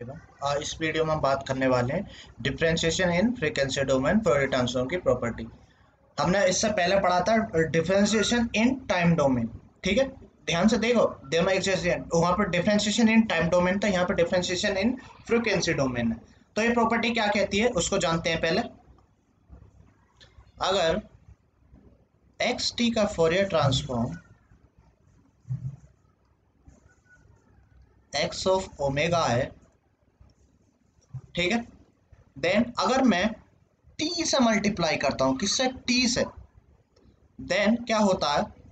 आज इस वीडियो में हम बात करने वाले हैं differentiation in frequency domain Fourier transform की प्रॉपर्टी हमने इससे पहले पढ़ा था डिफरेंशिएशन इन टाइम डोमेन ठीक है? ध्यान से देखो दोनों एक जैसे वहाँ पर डिफरेंशिएशन इन टाइम डोमेन था, यहाँ पर डिफरेंशिएशन इन फ्रीक्वेंसी डोमेन है। तो ये प्रॉपर्टी क्या कहती है? उसको जानते हैं पहले। अगर एक्स टी का Fourier transform X of omega है ठीक है? देन अगर मैं टी से मल्टीप्लाई करता हूँ, किससे? टी से। देन क्या होता है?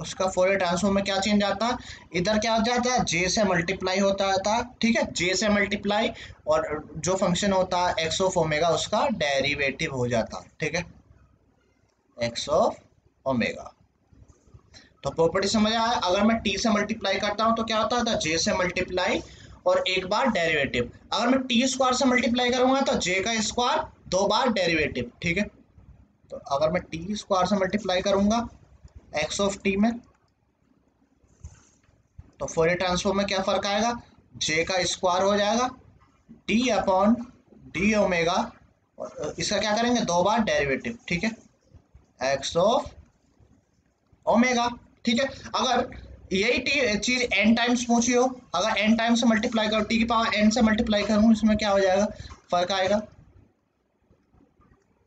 उसका फोरियर ट्रांसफॉर्म में क्या चेंज आता है? इधर क्या हो जाता है? जे से मल्टीप्लाई होता था, ठीक है? जे से मल्टीप्लाई और जो फ़ंक्शन होता है एक्स ऑफ़ ओमेगा उसका डेरिवेटिव हो जाता, ठीक है? एक्स ऑफ़ ओमेगा तो प्रॉपर्टी समझ आया? अगर मैं टी से मल्टीप्लाई करता हूँ तो क्या होता था जे से मल्टीप्लाई और एक बार डेरिवेटिव अगर मैं टी स्क्वायर से मल्टीप्लाई करूँगा तो जे का स्क्वायर दो बार डेरिवेटिव ठीक है? तो अगर मैं टी स्क्वायर से मल्टीप्लाई करूँगा एक्स ऑफ़ टी में तो फोरियर ट्रांसफॉर्म में क्या फ़र्क आएगा? जे का स्क्वायर हो जाएगा डी अपॉन डी ओमेगा और इसका क्या करेंगे? दो बार डेरिवेटिव ठीक है? एक्स ऑफ़ ओमेगा ठीक है? अगर यही चीज़ एन टाइम्स पूछी हो, अगर एन टाइम्स से मल्टीप्लाई करो टी की पावर एन से मल्टीप्लाई करूँ, इसमें क्या हो जाएगा? फ़र्क आएगा।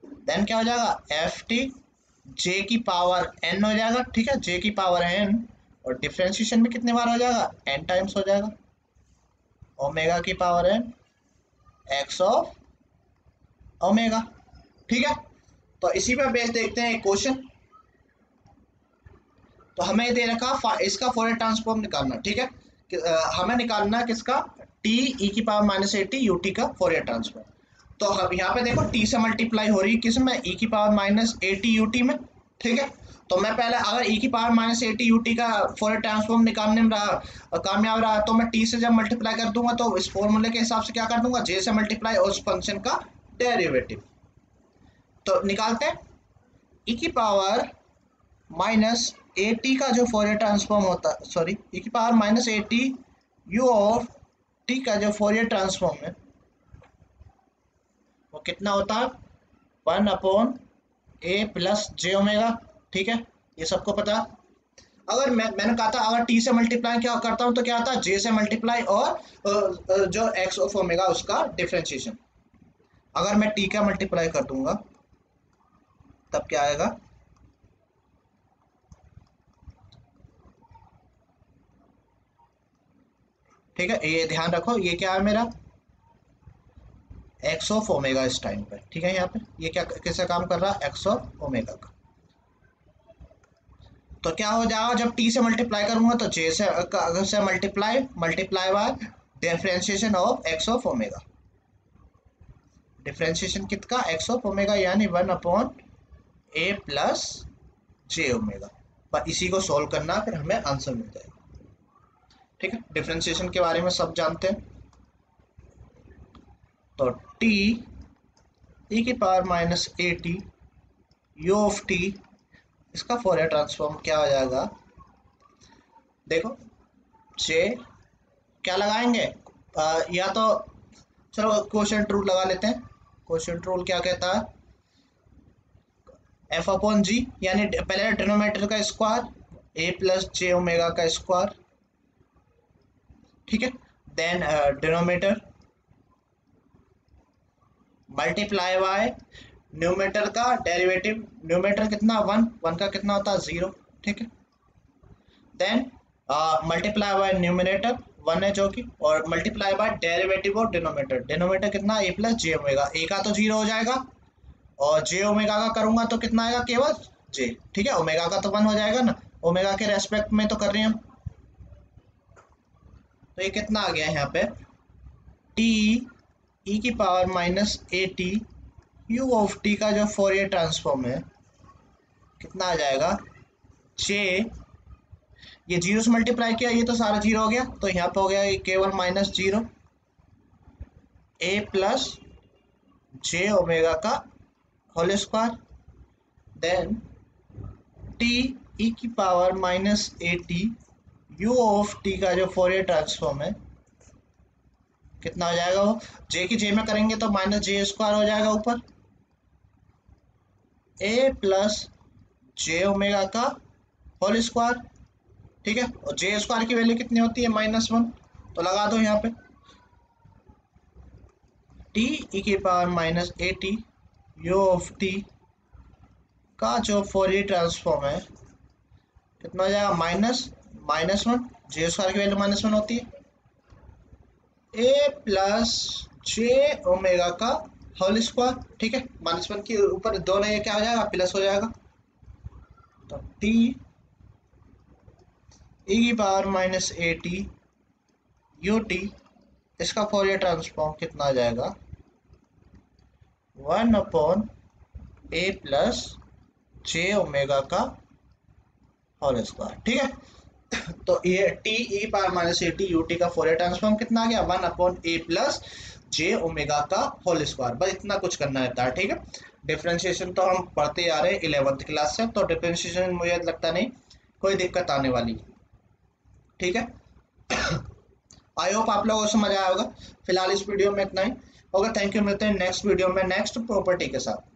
देन क्या हो जाएगा? एफ़ टी जे की पावर एन हो जाएगा, ठीक है? जे की पावर एन और डिफ्रेंशिएशन में कितने बार हो जाएगा? एन टाइम्स हो जाएगा। ओमेगा की power N X of omega ठीक है? तो इसी पे बेस देखते हैं एक क्वेश्चन तो हमें दे रखा इसका फोरियर ट्रांसफॉर्म निकालना, ठीक है? हमें निकालना किसका? टी ई की power minus A T U T का फोरियर ट्रांसफॉर्म तो हम यहाँ पे देखो टी से मल्टीप्लाई हो रही है किसमें? ई की power minus A T U T में, ठीक है? तो मैं पहले, अगर ई की power minus A T U T का फोरियर ट्रांसफॉर्म निकालने में रहा कामयाब रहा तो मैं टी से जब मल्टीप्लाई कर दूँगा तो इस फॉर्मूले के हिसाब से क्या कर दूँगा? जे से मल्टीप्लाई और उस फ़ंक्शन का डेरिवेटिव तो निकालते हैं। ई की पावर माइनस ए टी का जो फोरियर ट्रांसफॉर्म होता है सॉरी ई की power minus A T U of T का जो फोरियर ट्रांसफॉर्म है, वो कितना होता? है one upon A plus J omega ठीक है? ये सबको पता? अगर मैं, मैंने कहा था, अगर टी से मल्टीप्लाई क्या करता हूँ तो क्या आता? है जे से मल्टीप्लाई और जो एक्स ऑफ़ ओमेगा उसका डिफ्रेंशिएशन अगर मैं टी का मल्टीप्लाई कर दूँगा, तब क्या आएगा? ठीक है? ये ध्यान रखो, ये क्या है मेरा? एक्स ऑफ़ ओमेगा इस टाइम पर ठीक है यहाँ पे? ये क्या कैसे काम कर रहा? है एक्स ऑफ़ ओमेगा का। तो क्या हो जाएगा, जब टी से मल्टीप्लाई करूँगा तो जे से अगर से multiply multiply by differentiation of X of omega differentiation कितना? एक्स ऑफ़ ओमेगा यानी one upon A plus J omega इसी को सॉल्व करना, फिर हमें आंसर मिल जाएगा। ठीक है? डिफ्रेंशिएशन के बारे में सब जानते हैं। तो टी ई की power minus A T U of T इसका फोरियर ट्रांसफॉर्म क्या हो जाएगा? देखो जे क्या लगाएँगे? आ, या तो चलो क्वेश्चन रूल लगा लेते हैं। क्वेश्चन रूल क्या कहता है? एफ़ अपॉन जी यानी पहले डिनोमीटर का square A plus J omega का स्क्वायर ठीक है? Then denominator multiply by numerator का डेरिवेटिव न्यूमेटर कितना? वन वन का कितना होता? है ज़ीरो ठीक है? Then multiply by numerator one है जो कि, और multiply by derivative of denominator denominator कितना? A plus J omega A का तो ज़ीरो हो जाएगा, और जे ओमेगा का करूँगा तो कितना आएगा? केवल जे ठीक है? ओमेगा का तो वन हो जाएगा ना? ओमेगा के रेस्पेक्ट में तो कर रहे हैं हम। तो ये कितना आ गया यहाँ पे? टी ई की power minus A T U of T का जो फोरियर ट्रांसफॉर्म है, कितना आ जाएगा? जे ये ज़ीरो से मल्टीप्लाई किया, ये तो सारा ज़ीरो हो गया तो यहाँ पे हो गया केवल minus zero. A plus J omega का whole square then T E की power minus A T U of T का जो फोरियर ट्रांसफॉर्म है, कितना हो जाएगा वो? जे की जे में करेंगे तो माइनस जे स्क्वायर हो जाएगा ऊपर। ए प्लस जे ओमेगा का होल स्क्वायर ठीक है? और जे स्क्वायर की वैल्यू कितनी होती है? माइनस वन तो लगा दो यहाँ पे। टी ई की power minus A T U of T का जो फोरियर ट्रांसफॉर्म है, कितना हो जाएगा? Minus minus one J square की वैल्यू माइनस वन होती है। ए प्लस जे ओमेगा का होल स्क्वायर ठीक है? माइनस वन के ऊपर दो नहीं क्या हो जाएगा? प्लस हो जाएगा। तो टी ई की power minus A T U T इसका फोरियर ट्रांसफॉर्म कितना आ जाएगा? One upon A plus J omega का होल स्क्वायर ठीक है? तो ये T E power minus A T U T का फोरियर ट्रांसफॉर्म कितना आ गया? One upon A plus J omega का होल स्क्वायर बस इतना कुछ करना रहता है, ठीक है? डिफ्रेंशिएशन तो हम पढ़ते आ रहे हैं इलेवंथ क्लास से तो डिफ्रेंशिएशन मुझे लगता नहीं कोई दिक्कत आने वाली, ठीक है? आई होप आप लोगों को समझ आया होगा। फ़िलहाल इस वीडियो में इतना ही। ओके थैंक यू मिलते हैं नेक्स्ट वीडियो में नेक्स्ट प्रॉपर्टी के साथ।